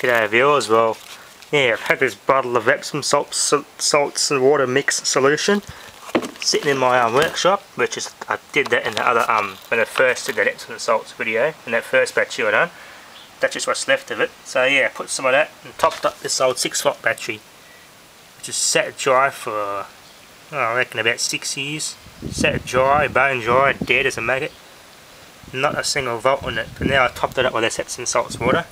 G'day viewers, well yeah I've had this bottle of Epsom salt, salts and water mix solution sitting in my um, workshop which is I did that in the other um when I first did that Epsom salts video in that first battery I done. That's just what's left of it. So yeah put some of that and topped up this old 6 volt battery which is set dry for oh, I reckon about 6 years. Set dry, bone dry, dead as a maggot. Not a single volt on it. But now I topped it up with this Epsom salts water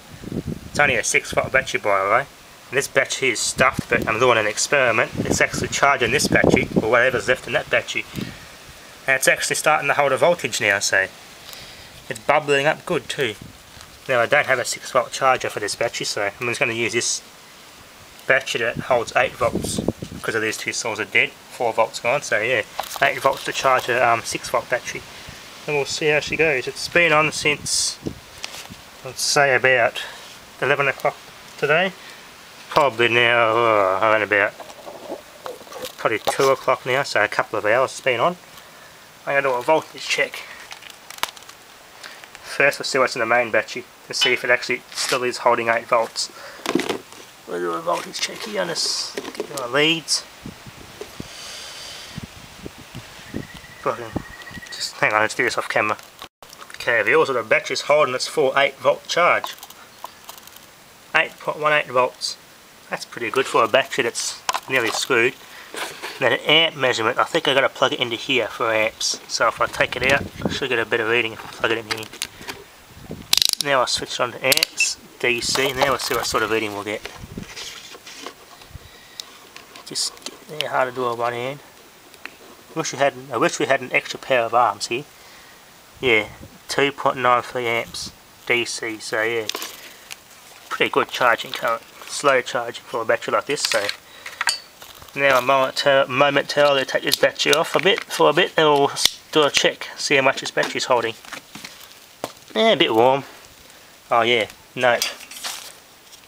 it's only a 6 volt battery by the way. And this battery is stuffed but I'm doing an experiment. It's actually charging this battery or whatever's left in that battery. And it's actually starting to hold a voltage now so it's bubbling up good too. Now I don't have a 6 volt charger for this battery so I'm just going to use this battery that holds 8 volts because of these two cells are dead. 4 volts gone so yeah 8 volts to charge a um, 6 volt battery. And we'll see how she goes. It's been on since let's say about 11 o'clock today. Probably now uh, around about probably 2 o'clock now, so a couple of hours it's been on. I'm going to do a voltage check. First let's see what's in the main battery to see if it actually still is holding 8 volts. We'll do a voltage check here on this get our leads. Just hang on, let's do this off camera. Okay, the also the battery's holding its full 8 volt charge. 8.18 volts. That's pretty good for a battery that's nearly screwed. Then an amp measurement, I think i got to plug it into here for amps. So if I take it out, I should get a better reading if I plug it in here. Now I switch on to amps, DC, now we'll see what sort of reading we'll get. Just get hard to do with one hand. Wish we had, I wish we had an extra pair of arms here. Yeah, 2.93 amps DC, so yeah pretty good charging current, slow charging for a battery like this. So now moment, uh, momentarily take this battery off a bit for a bit and we'll do a check, see how much this battery is holding. Yeah, a bit warm. Oh yeah, note.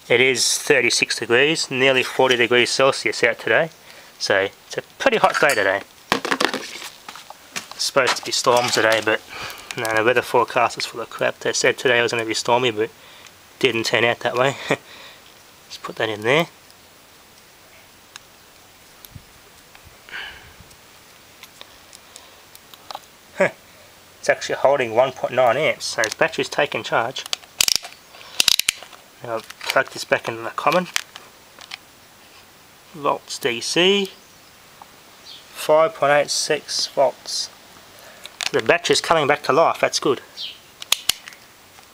It is 36 degrees, nearly 40 degrees Celsius out today. So it's a pretty hot day today. It's supposed to be storms today, but no, the weather forecast is full of crap. They said today was going to be stormy, but didn't turn out that way. Let's put that in there. It's actually holding 1.9 amps, so the battery's taking charge. Now I'll plug this back into the common. Volts DC. 5.86 volts. The battery's coming back to life, that's good.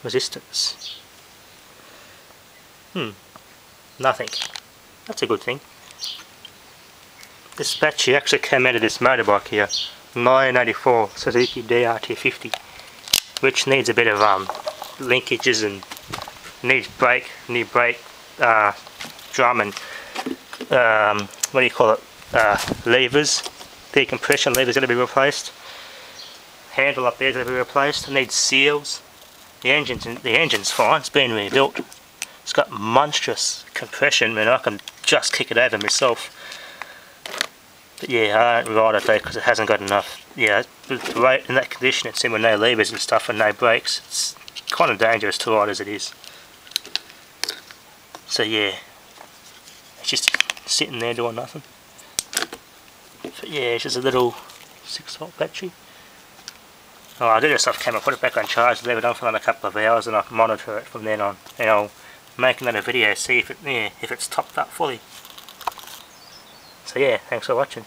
Resistance. Hmm. Nothing. That's a good thing. This battery actually came out of this motorbike here. 984 Suzuki DR250 which needs a bit of um, linkages and needs brake, new brake uh, drum and um, what do you call it, uh, levers, decompression levers going to be replaced, handle up there is going to be replaced, needs seals, the engine's, the engine's fine, it's been rebuilt, it's got monstrous compression and I can just kick it over myself. But yeah, I don't ride it though because it hasn't got enough. Yeah, right in that condition it's in with no levers and stuff and no brakes. It's kind of dangerous to ride as it is. So yeah, it's just sitting there doing nothing. But yeah, it's just a little 6 volt battery. Oh, I'll do this off camera, put it back on charge, leave it on for another couple of hours and I'll monitor it from then on. And I'll make another video, see if it yeah, if it's topped up fully. So yeah, thanks for watching.